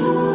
you.